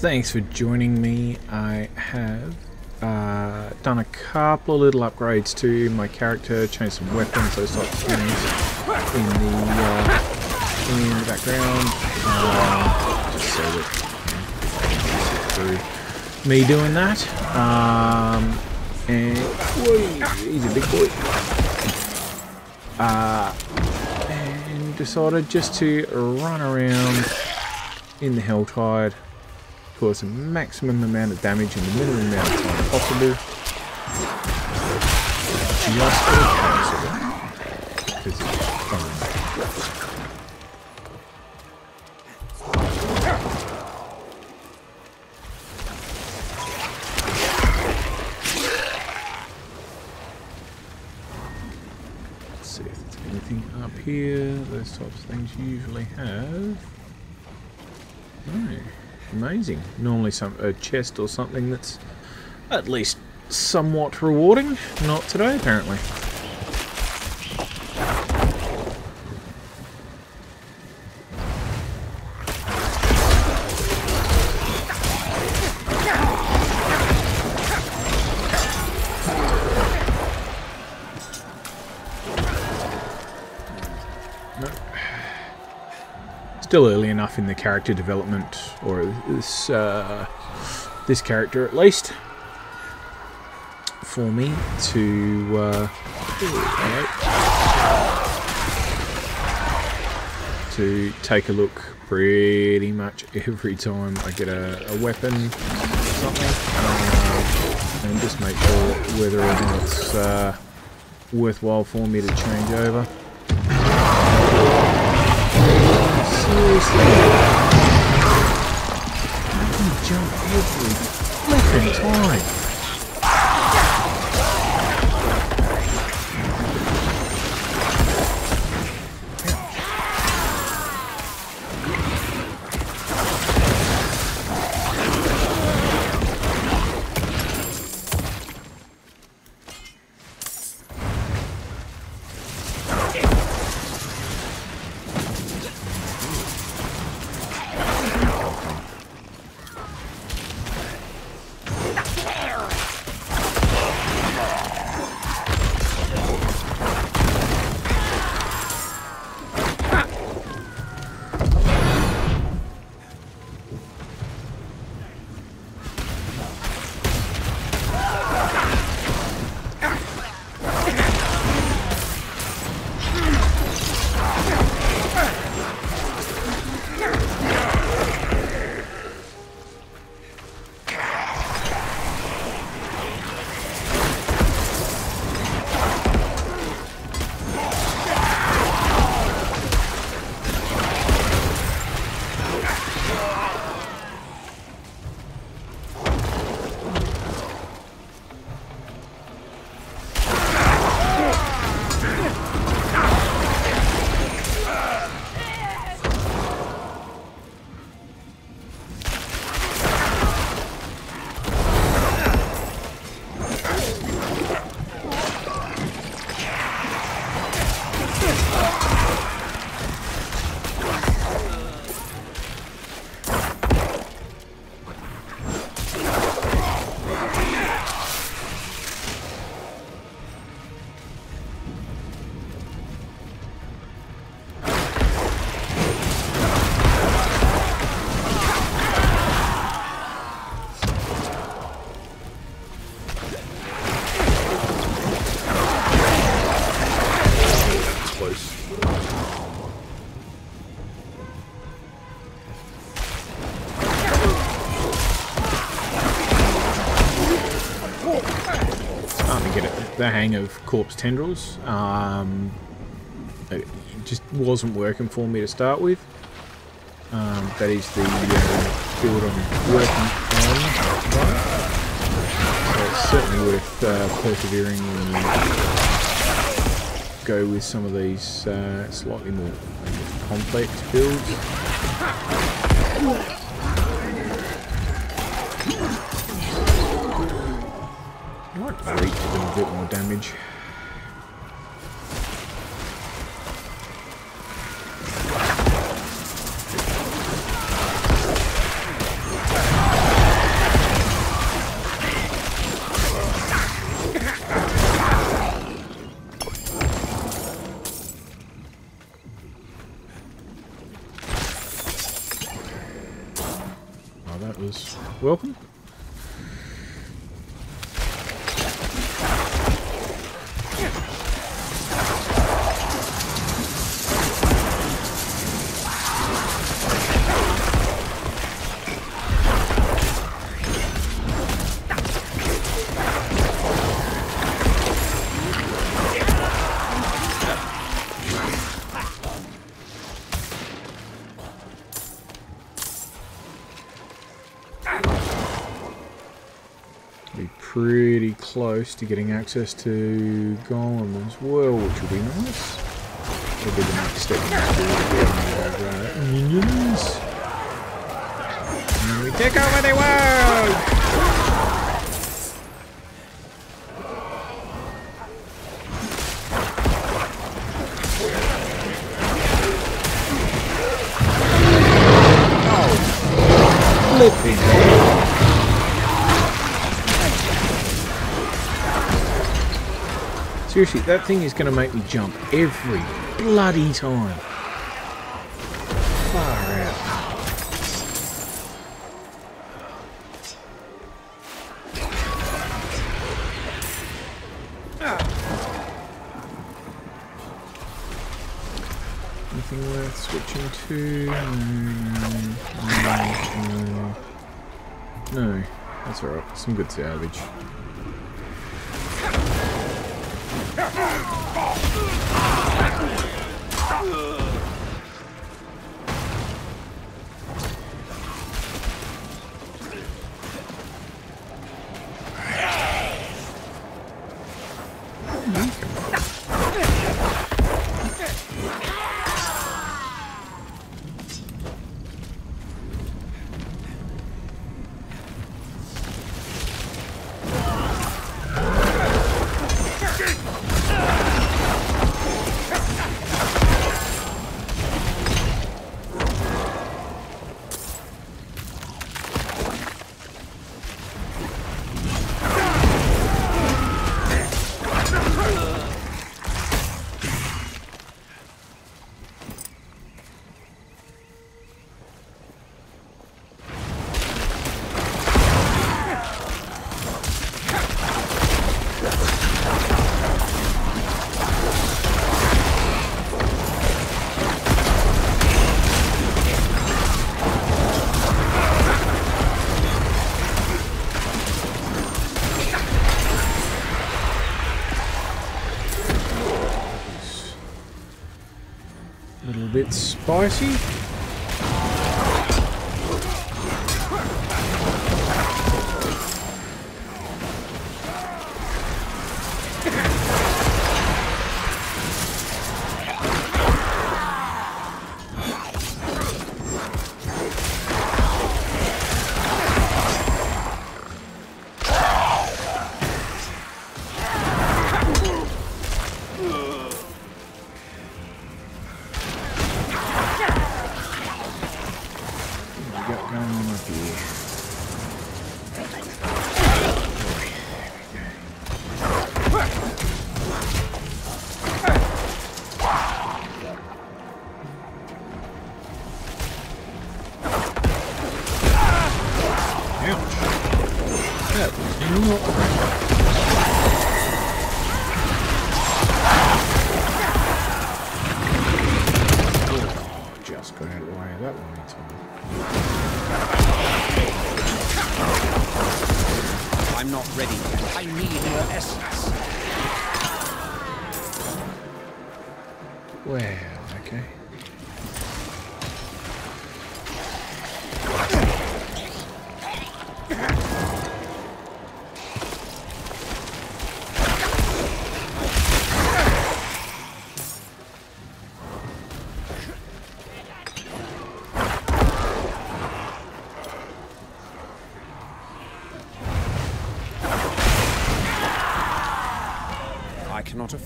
thanks for joining me. I have uh, done a couple of little upgrades to my character, changed some weapons, those types of things in the uh, in the background, uh, just so that you know, through me doing that. Um, and he's a big boy. Uh, and decided just to run around in the Helltide cause the maximum amount of damage in the minimum amount of time possible. Just for the Because it's fun. Let's see if there's anything up here. Those types of things usually have. No. Amazing. Normally some a chest or something that's at least somewhat rewarding. Not today, apparently. Still early enough in the character development, or this uh, this character at least, for me to uh, to take a look pretty much every time I get a, a weapon or something, uh, and just make sure whether or not it's uh, worthwhile for me to change over. Seriously. You jump every flipping time. Get it, the hang of corpse tendrils. Um, it just wasn't working for me to start with. Um, that is the uh, build I'm working on. So it's certainly worth uh, persevering you go with some of these uh, slightly more complex builds. for each of a bit more damage. welcome. Be pretty close to getting access to Golem as well, which will be nice. It'll be the next step in this build, getting more, minions. And we take over the world! Oh, flipping Seriously, that thing is going to make me jump every bloody time. Far out. Anything worth switching to? No, no, no. No, that's alright. Some good salvage. Ah! A little bit spicy.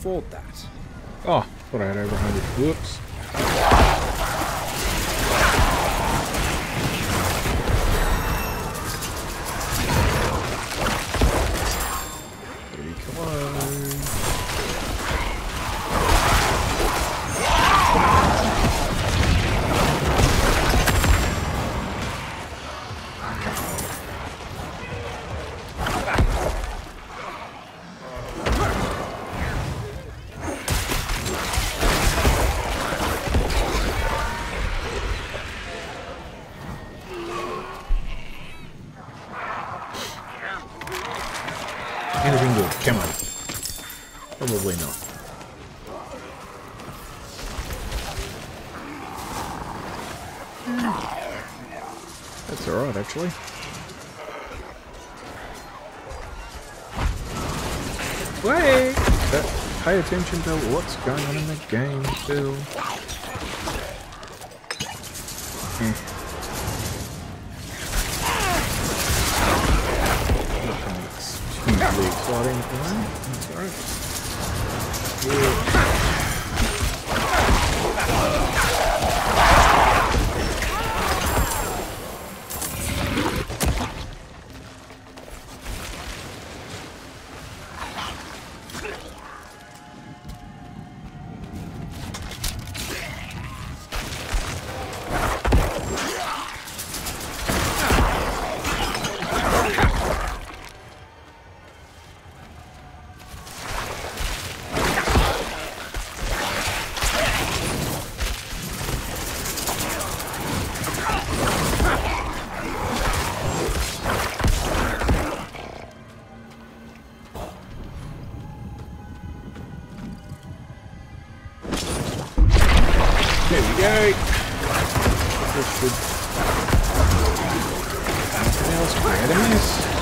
Afford that. Ah, oh, thought I had over 100. Whoops. Anything good? Come on. Probably not. That's alright, actually. Wait! But pay attention to what's going on in the game, still. Eh. Exciting for that. That's alright. Yeah. This should. Nothing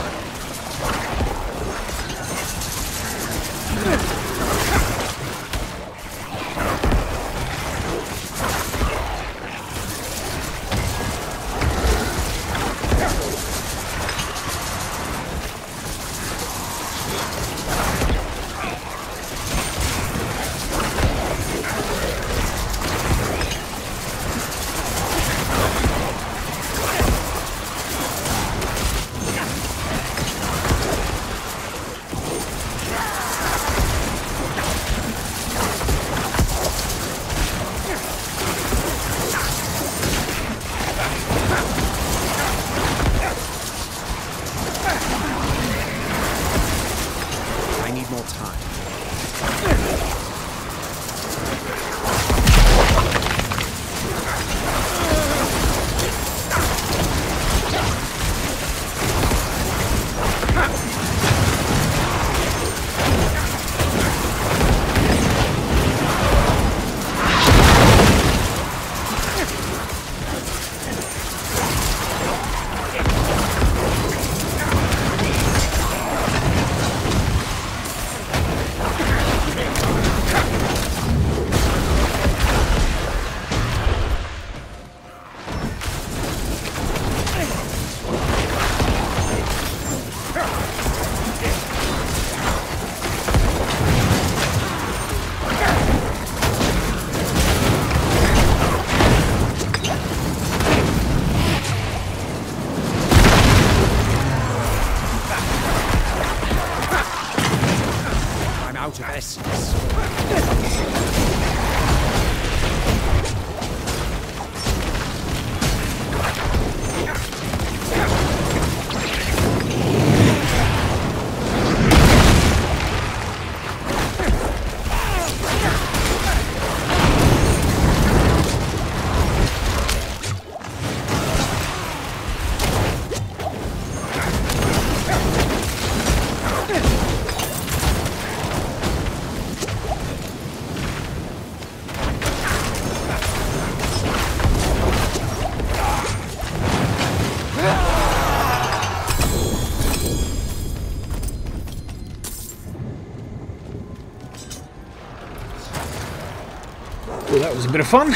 bit of fun.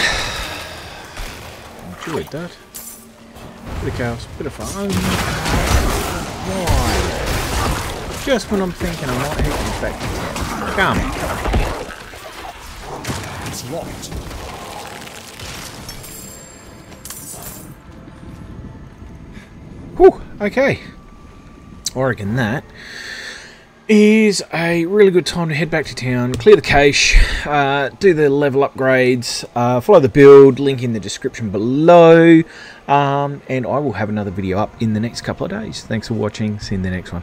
Enjoyed that. Bit of chaos, bit of fun. Why? Just when I'm thinking I might hit you back to Come. It's locked. Whew, okay. I reckon that is a really good time to head back to town, clear the cache, uh, do the level upgrades, uh, follow the build, link in the description below, um, and I will have another video up in the next couple of days. Thanks for watching, see you in the next one.